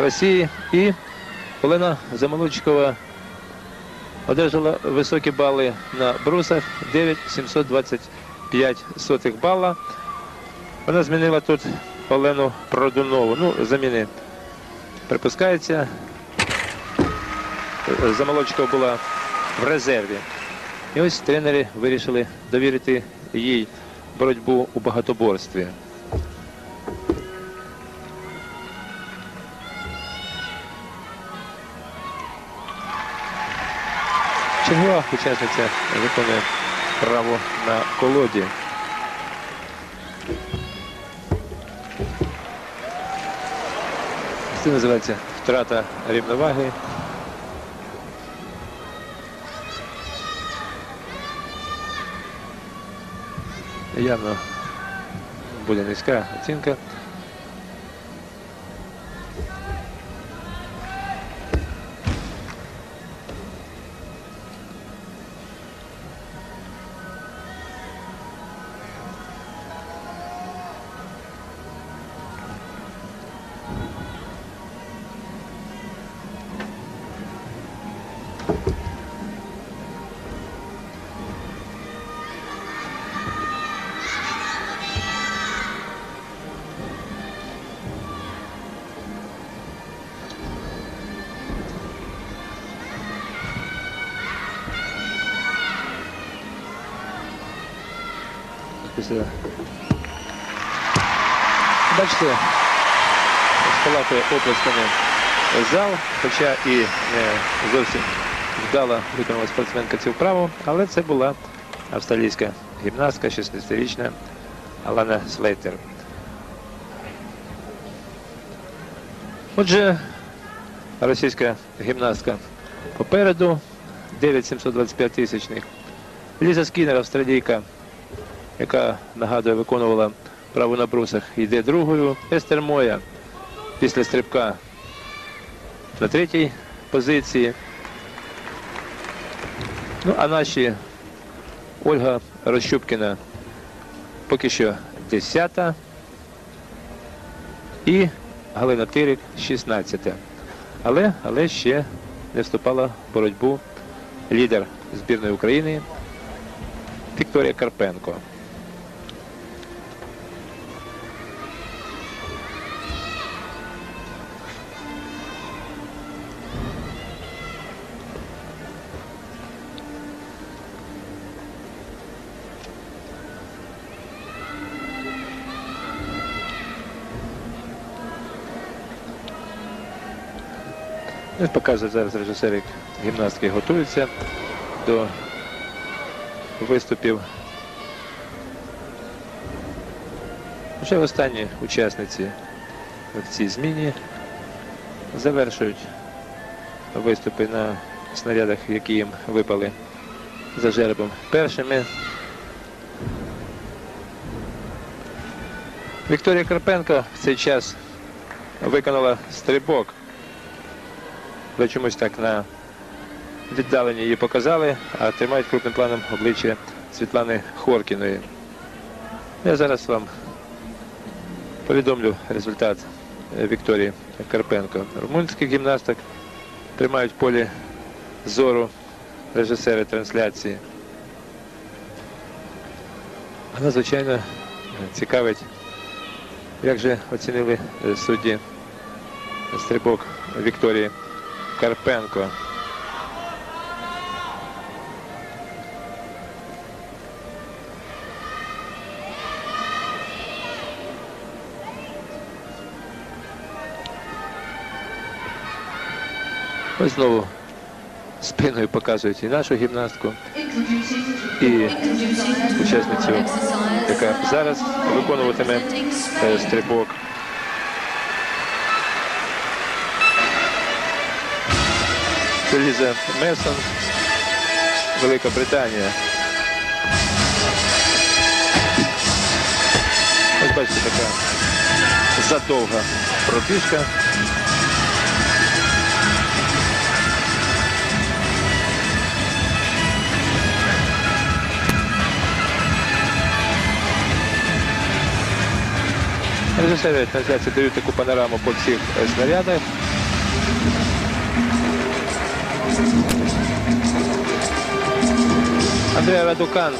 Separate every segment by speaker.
Speaker 1: Росії. І Олена Замолочкова одержала високі бали на брусах 9,725 сотих бала. Вона змінила тут Олену Продунову. Ну, заміни припускається. Замолочкова була в резерві. І ось тренери вирішили довірити їй боротьбу у багатоборстві. Чергова учасниця виконує право на колоді. Це називається втрата рівноваги. Явно буде низька оцінка. Після... Бачите, спалахує оплесками зал, хоча і не зовсім вдало виконала спортсменка цю вправу, але це була австралійська гімнастка, 16-річна Алана Слейтер. Отже, російська гімнастка попереду 9,725 тисячних. Ліза Скінер, австралійка, яка нагадує, виконувала право на брусах, йде другою. Естер Моя після стрибка на третій позиції. Ну, а наші Ольга Розщупкіна поки що 10-та і Галина Тирик 16. Але, але ще не вступала в боротьбу лідер збірної України Вікторія Карпенко. Ось показує зараз режисер, як гімнастки готуються до виступів. Вже останні учасниці в цій зміні завершують виступи на снарядах, які їм випали за жеребом першими. Вікторія Карпенко в цей час виконала стрибок. Але чомусь так на віддаленні її показали, а тримають крупним планом обличчя Світлани Хоркіної. Я зараз вам повідомлю результат е, Вікторії Карпенко. Румунських гімнасток тримають в полі зору режисери трансляції. Але, звичайно, цікавить, як же оцінили е, судді стрибок Вікторії Карпенко. Ось знову спиною показують і нашу гімнастку, і учасницю, яка зараз виконуватиме е, стрибок. Це Месон, Велика Британія. Ось бачите, така задовга пробіжка. Режисери трансляції дають таку панораму по всіх е, снарядах. Андрій Радукан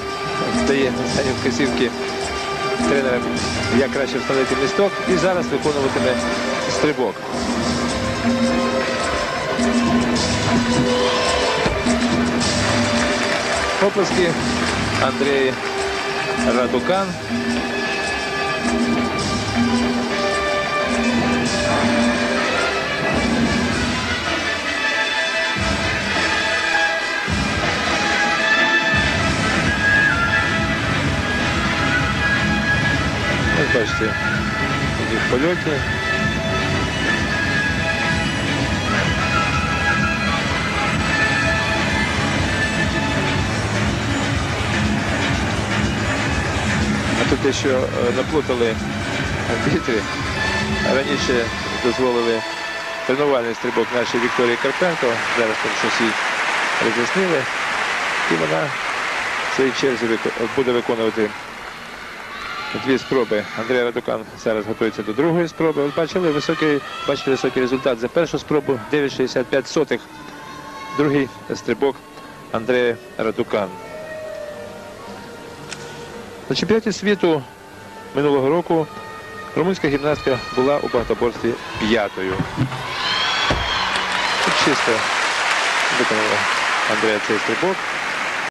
Speaker 1: дає останні вказівки тренерам, як краще встановити місток, і зараз виконуватиме стрибок. Оплески Андрій Радукан. Ось бачите, в польоті. А тут те, що е, наплутали арбітри, раніше дозволили тренувальний стрибок нашій Вікторії Карпенко. Зараз там щось їй роз'яснили. І вона в своїй черзі буде виконувати Дві спроби. Андрій Радукан зараз готується до другої спроби. Ви бачили високий, бачите високий результат за першу спробу 9,65 сотих. Другий стрибок Андрія Радукан. На чемпіонаті світу минулого року румунська гімнастка була у багатоборстві п'ятою. Чисто виконала Андрія цей стрибок.